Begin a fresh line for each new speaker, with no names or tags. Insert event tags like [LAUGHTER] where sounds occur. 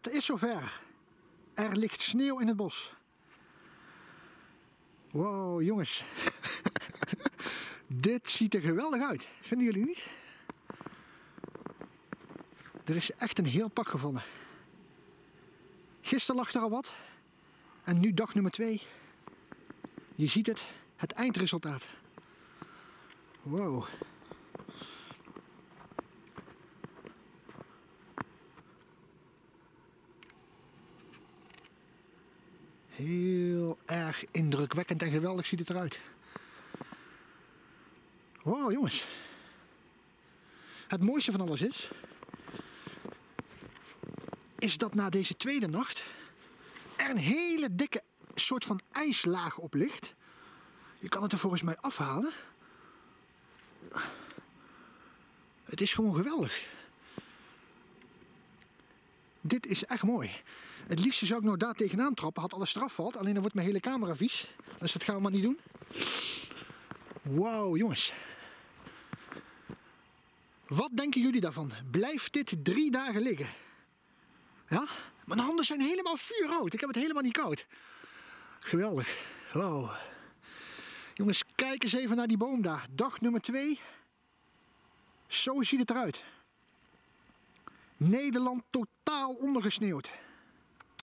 Het is zover. Er ligt sneeuw in het bos. Wow, jongens. [LAUGHS] Dit ziet er geweldig uit. Vinden jullie niet? Er is echt een heel pak gevonden. Gisteren lag er al wat. En nu dag nummer twee. Je ziet het. Het eindresultaat. Wow. Heel erg indrukwekkend en geweldig ziet het eruit. Wow, jongens. Het mooiste van alles is, is dat na deze tweede nacht er een hele dikke soort van ijslaag op ligt. Je kan het er volgens mij afhalen. Het is gewoon geweldig. Dit is echt mooi. Het liefste zou ik nou daar tegenaan trappen, had alles eraf valt. Alleen dan wordt mijn hele camera vies. Dus dat gaan we maar niet doen. Wauw, jongens. Wat denken jullie daarvan? Blijft dit drie dagen liggen? Ja? Mijn handen zijn helemaal vuurrood. Ik heb het helemaal niet koud. Geweldig. Wow. Jongens, kijk eens even naar die boom daar. Dag nummer twee. Zo ziet het eruit. Nederland totaal ondergesneeuwd.